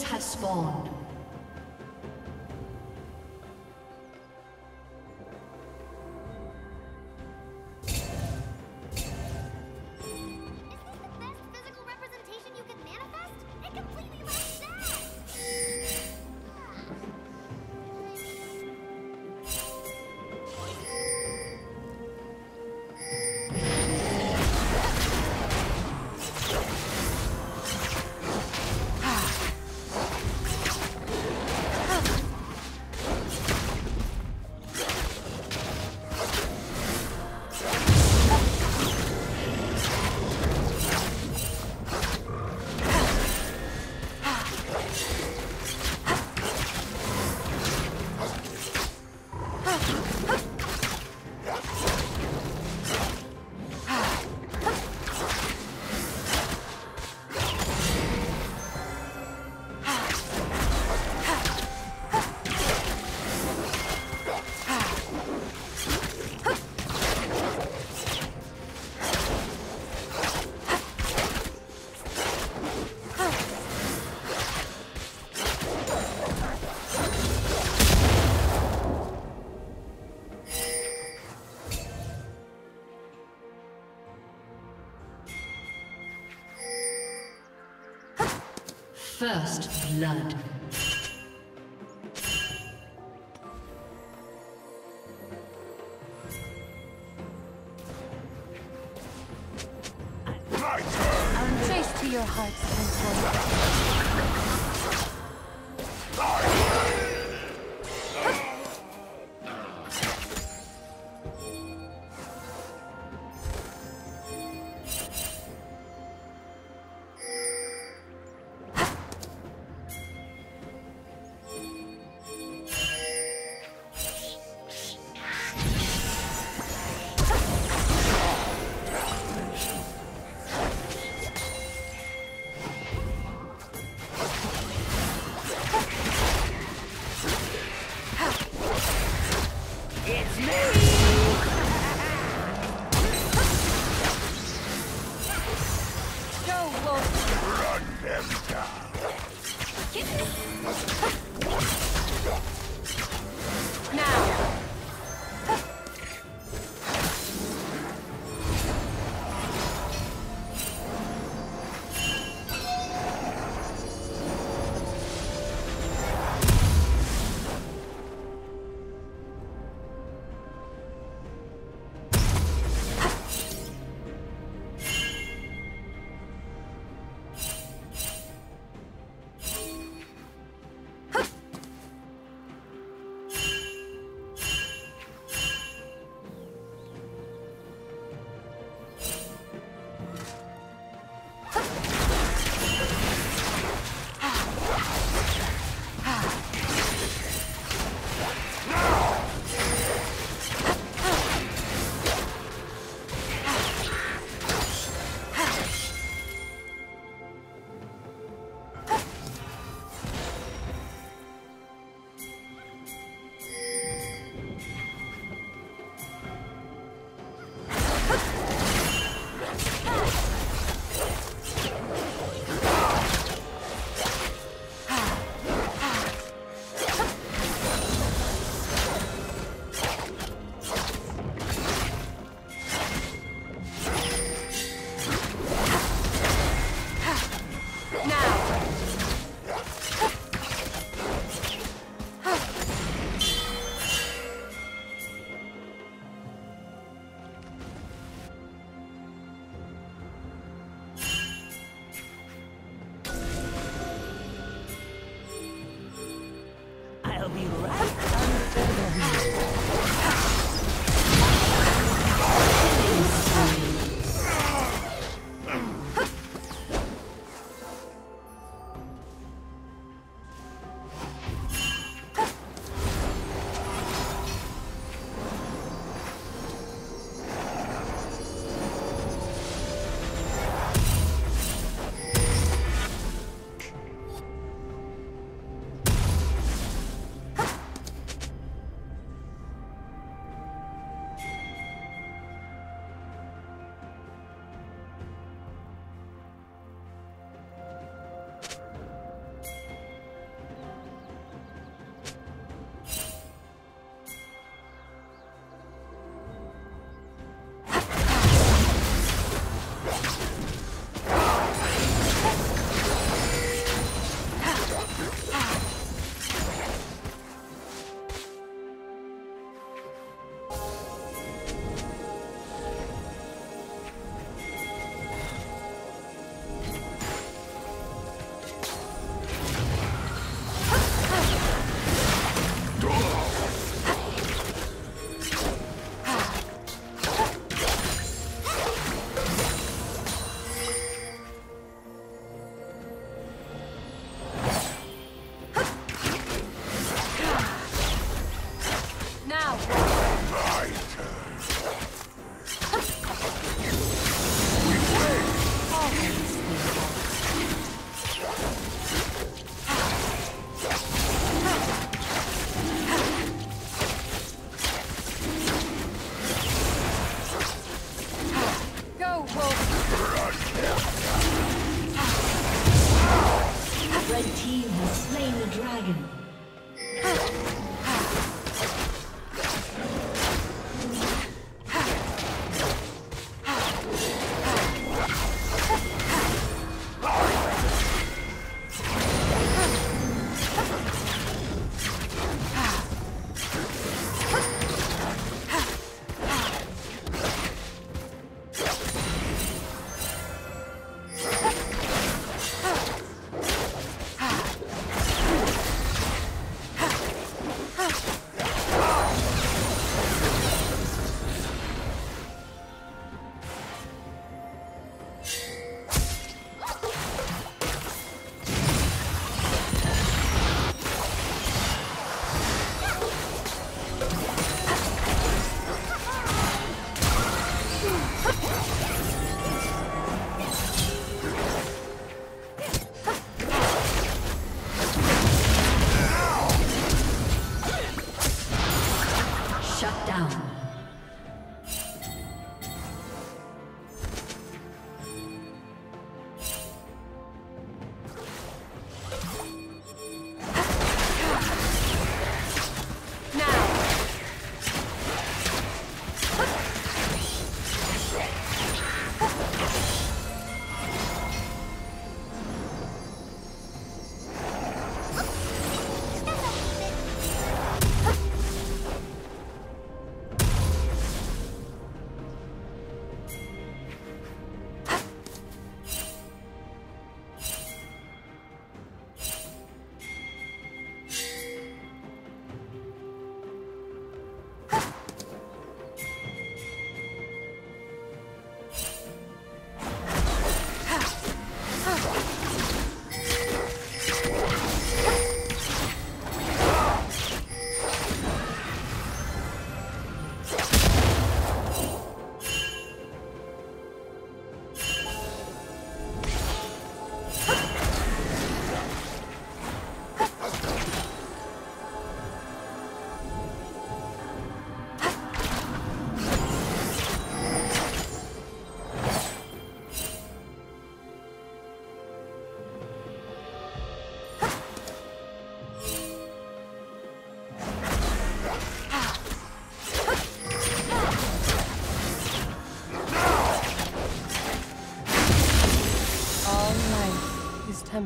Have spawned. Huh? First blood.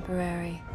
Temporary.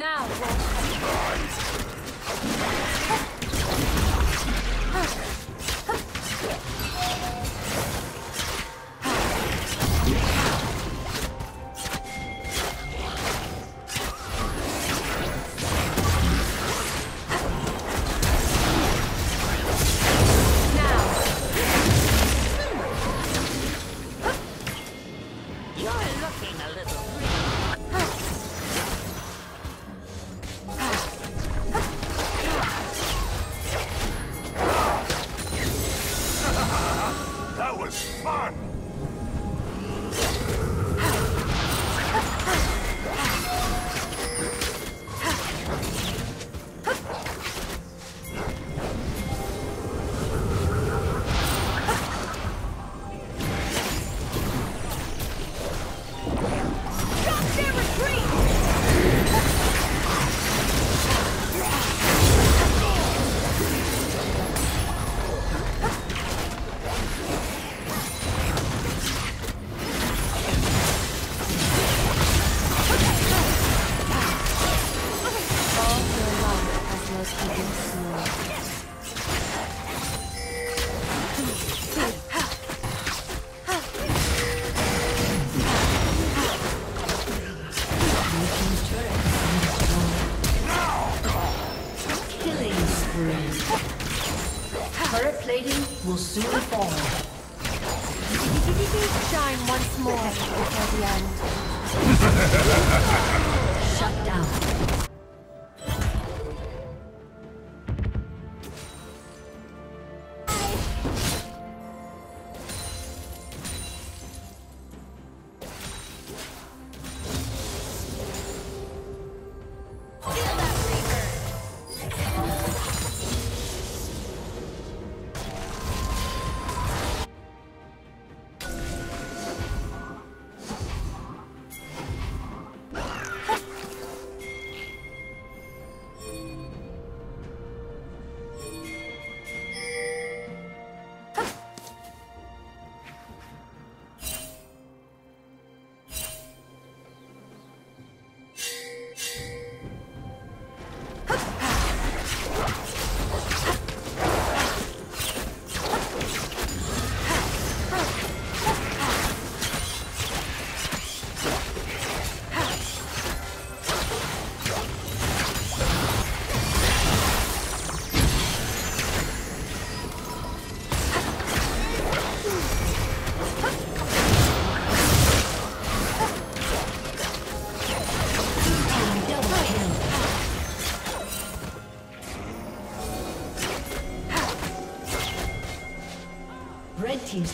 Now, Rise.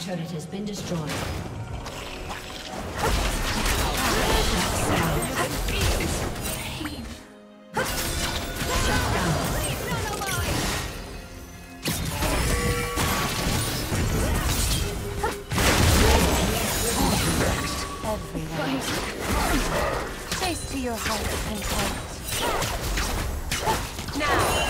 Turret has been destroyed. Chase to your heart's content. Now!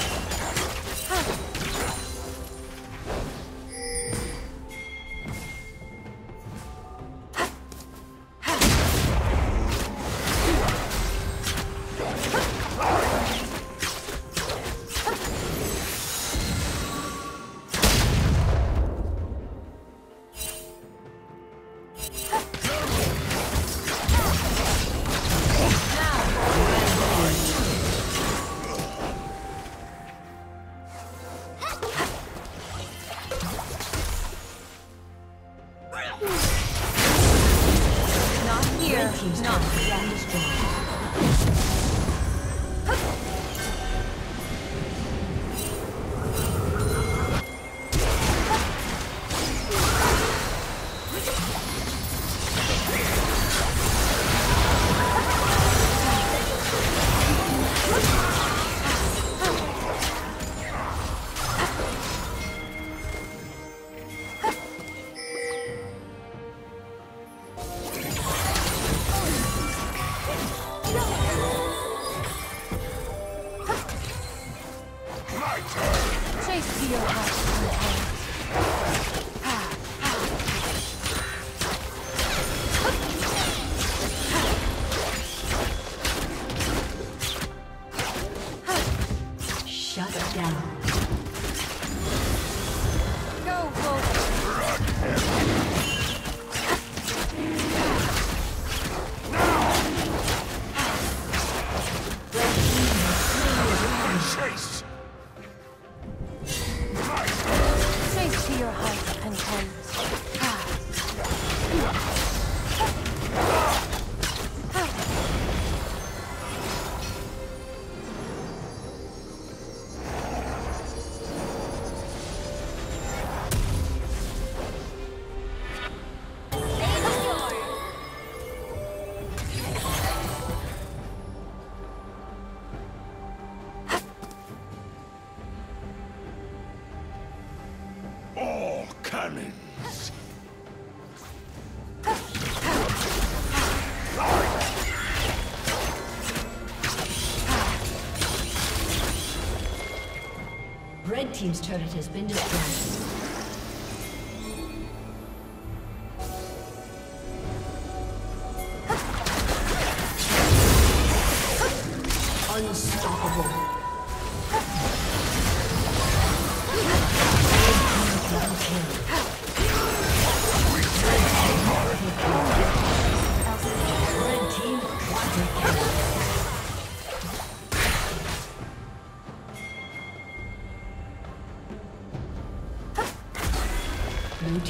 Team's turret has been destroyed.